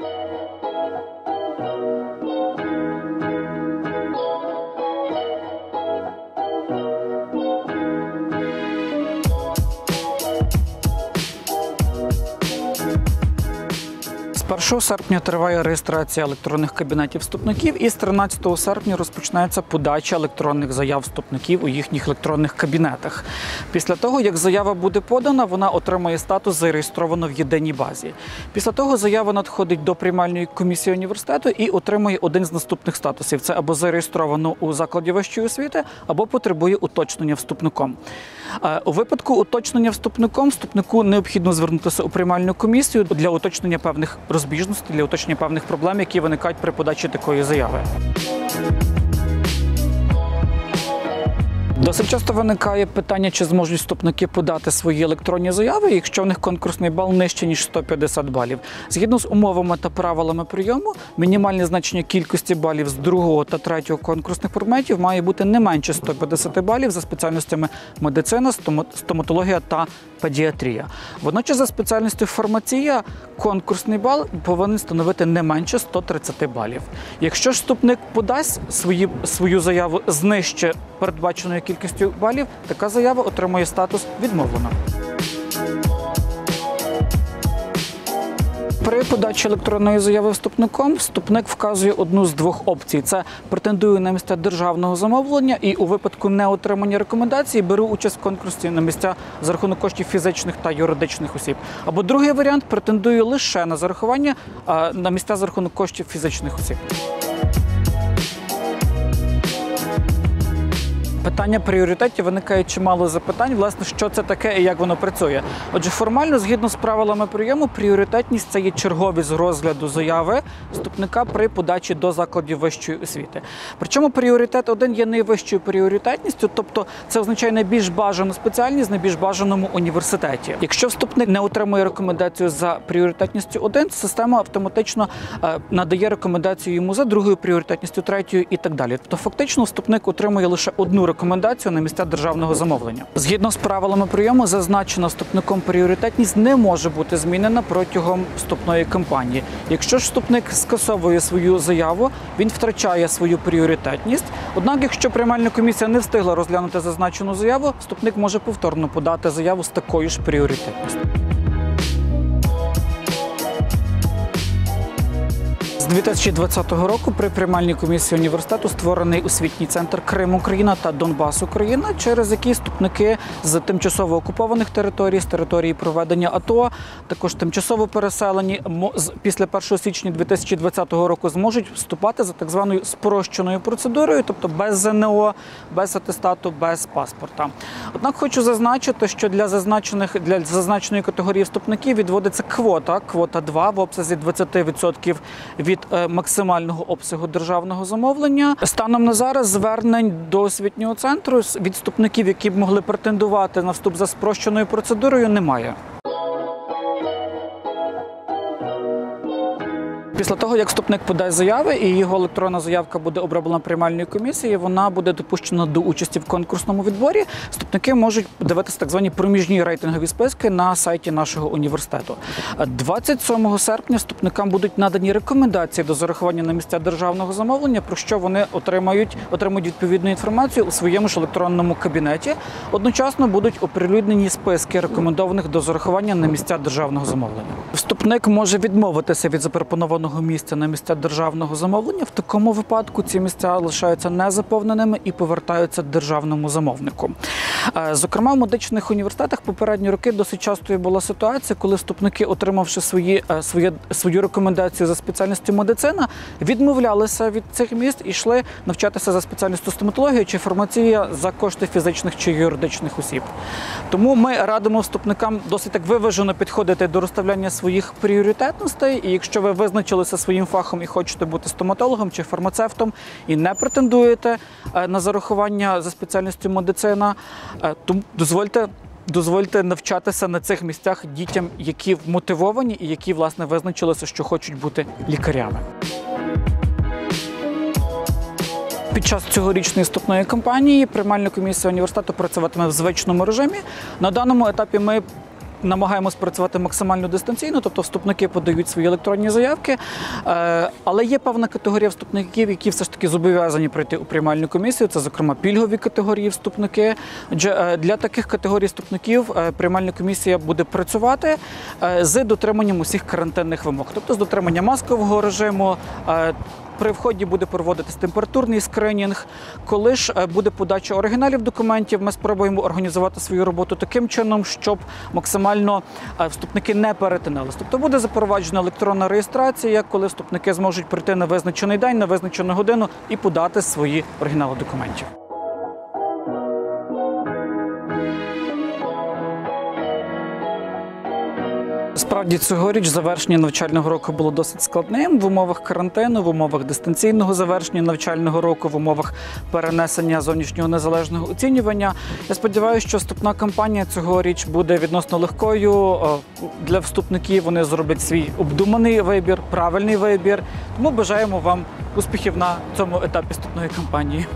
Thank you. З 1 серпня триває реєстрація електронних кабінетів вступників, і з 13 серпня розпочинається подача електронних заяв вступників у їхніх електронних кабінетах. Після того, як заява буде подана, вона отримає статус зареєстровано в єдиній базі. Після того заява надходить до приймальної комісії університету і отримує один з наступних статусів: це або зареєстровано у закладі вищої освіти, або потребує уточнення вступником. Е, У випадку уточнення вступником вступнику необхідно звернутися у приймальну комісію для уточнення певних розбіжностей, для уточнення певних проблем, які виникають при подачі такої заяви. Досить часто виникає питання, чи зможуть вступники подати свої електронні заяви, якщо в них конкурсний бал нижче ніж 150 балів. Згідно з умовами та правилами прийому, мінімальне значення кількості балів з другого та третього конкурсних предметів має бути не менше 150 балів за спеціальностями медицина, стоматологія та педіатрія. Водночас за спеціальністю фармація конкурсний бал повинен становити не менше 130 балів. Якщо вступник подасть свої, свою заяву з нижче передбаченою кількістю балів, така заява отримує статус відмовлена. При подачі електронної заяви вступником вступник вказує одну з двох опцій: це претендую на місця державного замовлення і у випадку неотримання рекомендацій беру участь в конкурсі на місця за рахунок коштів фізичних та юридичних осіб. Або другий варіант претендую лише на зарахування на місця за рахунок коштів фізичних осіб. Питання пріоритетів виникає чимало запитань, власне, що це таке і як воно працює. Отже, формально, згідно з правилами прийому, пріоритетність це є черговість розгляду заяви вступника при подачі до закладів вищої освіти. Причому пріоритет один є найвищою пріоритетністю, тобто це означає найбільш бажану спеціальність найбільш бажаному університеті. Якщо вступник не отримує рекомендацію за пріоритетністю один, система автоматично е, надає рекомендацію йому за другою пріоритетністю, третьою і так далі. Тобто, фактично, вступник отримує лише одну рекомендацію на місця державного замовлення. Згідно з правилами прийому, зазначена вступником пріоритетність не може бути змінена протягом вступної кампанії. Якщо ж вступник скасовує свою заяву, він втрачає свою пріоритетність. Однак, якщо приймальна комісія не встигла розглянути зазначену заяву, вступник може повторно подати заяву з такою ж пріоритетністю. З 2020 року при приймальній комісії університету створений освітній центр Крим Україна та Донбас Україна, через який вступники з тимчасово окупованих територій, з території проведення АТО, також тимчасово переселені після 1 січня 2020 року зможуть вступати за так званою спрощеною процедурою, тобто без ЗНО, без атестату, без паспорта. Однак хочу зазначити, що для зазначених для зазначеної категорії вступників відводиться квота, квота 2 в обсязі 20% від е, максимального обсягу державного замовлення. Станом на зараз звернень до освітнього центру з- від які б могли претендувати на вступ за спрощеною процедурою, немає. Після того, як вступник подасть заяви і його електронна заявка буде оброблена приймальною комісією, вона буде допущена до участі в конкурсному відборі. Вступники можуть дивитися так звані проміжні рейтингові списки на сайті нашого університету. 27 серпня вступникам будуть надані рекомендації до зарахування на місця державного замовлення, про що вони отримають отримують відповідну інформацію у своєму ж електронному кабінеті. Одночасно будуть оприлюднені списки рекомендованих до зарахування на місця державного замовлення. Вступник може відмовитися від запропонованого місця на місця державного замовлення. В такому випадку ці місця лишаються незаповненими і повертаються державному замовнику. Е, Зокрема, в медичних університетах попередні роки досить частою була ситуація, коли вступники, отримавши свої, е, своє, свою рекомендацію за спеціальністю медицина, відмовлялися від цих міст і йшли навчатися за спеціальністю стоматологія чи фармація за кошти фізичних чи юридичних осіб. Тому ми радимо вступникам досить так виважено підходити до розставляння своїх пріоритетностей. І якщо ви визначилися своїм фахом і хочете бути стоматологом чи фармацевтом, і не претендуєте е, на зарахування за спеціальністю медицина, е, то дозвольте. Дозвольте навчатися на цих місцях дітям, які мотивовані і які власне визначилися, що хочуть бути лікарями. Під час цьогорічної вступної кампанії приймальна комісія університету працюватиме в звичному режимі. На даному етапі ми намагаємось працювати максимально дистанційно, тобто вступники подають свої електронні заявки. Е, Але є певна категорія вступників, які все ж таки зобов'язані пройти у приймальну комісію. Це, зокрема, пільгові категорії вступники. Е, для таких категорій вступників е, приймальна комісія буде працювати з дотриманням усіх карантинних вимог, тобто з дотриманням маскового режиму. При вході буде проводитись температурний скринінг. Коли ж е, буде подача оригіналів документів, ми спробуємо організувати свою роботу таким чином, щоб максимально е, вступники не перетинались. Тобто буде запроваджена електронна реєстрація, коли вступники зможуть прийти на визначений день, на визначену годину і подати свої оригінали документів. Справді цьогоріч завершення навчального року було досить складним в умовах карантину, в умовах дистанційного завершення навчального року, в умовах перенесення зовнішнього незалежного оцінювання. Я сподіваюся, що вступна кампанія цьогоріч буде відносно легкою. Для вступників вони зроблять свій обдуманий вибір, правильний вибір. Тому бажаємо вам успіхів на цьому етапі вступної кампанії.